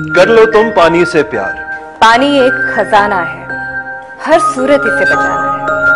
कर लो तुम पानी से प्यार। पानी एक खजाना है। हर सूरत इसे बचाना है।